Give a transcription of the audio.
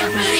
your mind.